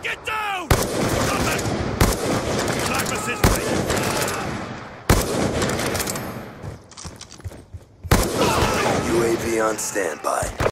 Get down! Stop it! Black assist me. UAV on standby.